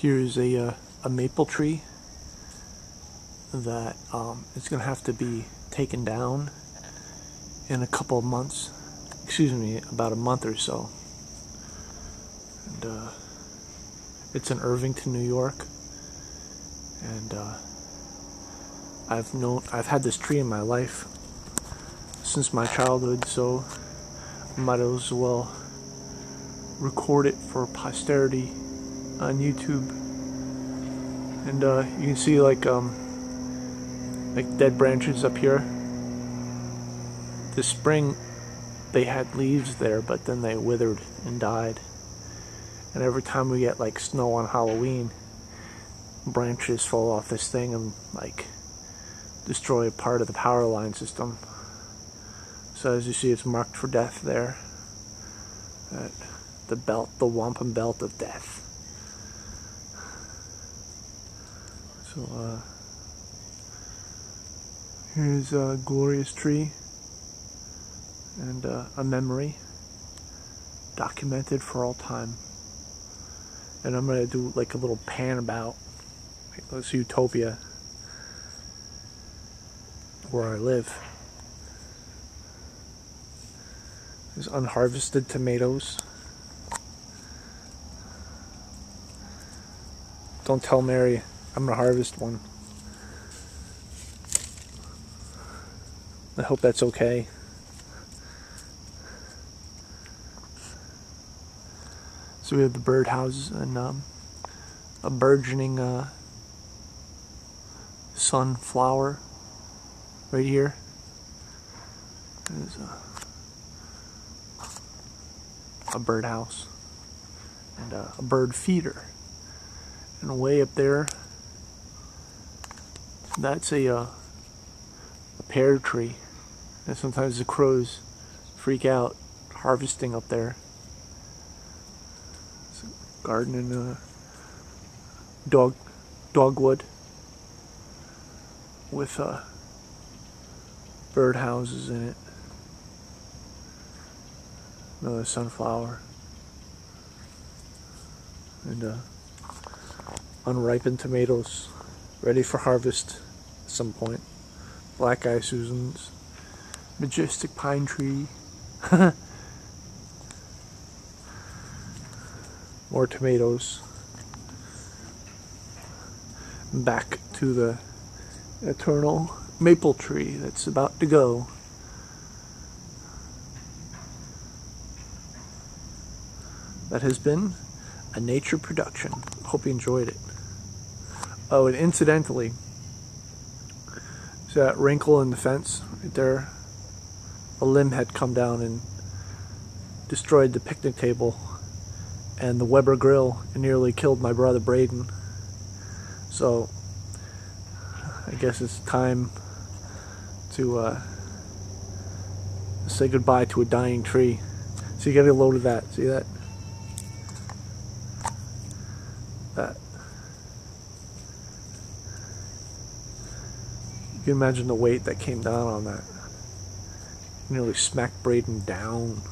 Here's a, uh, a maple tree that um, is going to have to be taken down in a couple of months. Excuse me, about a month or so. And uh, it's in Irvington, New York. And uh, I've known I've had this tree in my life since my childhood, so I might as well record it for posterity on YouTube. And uh, you can see like um, like dead branches up here. This spring they had leaves there, but then they withered and died. And every time we get like snow on Halloween, branches fall off this thing and like destroy a part of the power line system. So as you see, it's marked for death there. At the belt, the wampum belt of death. So uh, here's a glorious tree and uh, a memory documented for all time. And I'm gonna do like a little pan about this utopia where I live. There's unharvested tomatoes. Don't tell Mary I'm gonna harvest one. I hope that's okay. So we have the birdhouses and um, a burgeoning uh, sunflower right here. There's a, a birdhouse and a, a bird feeder. And way up there, that's a, uh, a pear tree. And sometimes the crows freak out harvesting up there. It's a garden and uh, dog dogwood with uh, bird houses in it. Another sunflower. And uh, unripened tomatoes ready for harvest at some point. Black eye Susans. Majestic pine tree. More tomatoes. Back to the eternal maple tree that's about to go. That has been a nature production. Hope you enjoyed it. Oh, and incidentally, that wrinkle in the fence right there? A limb had come down and destroyed the picnic table and the Weber grill and nearly killed my brother Braden. So, I guess it's time to uh, say goodbye to a dying tree. So you get a load of that. See that? That. You imagine the weight that came down on that. Nearly smacked Braden down.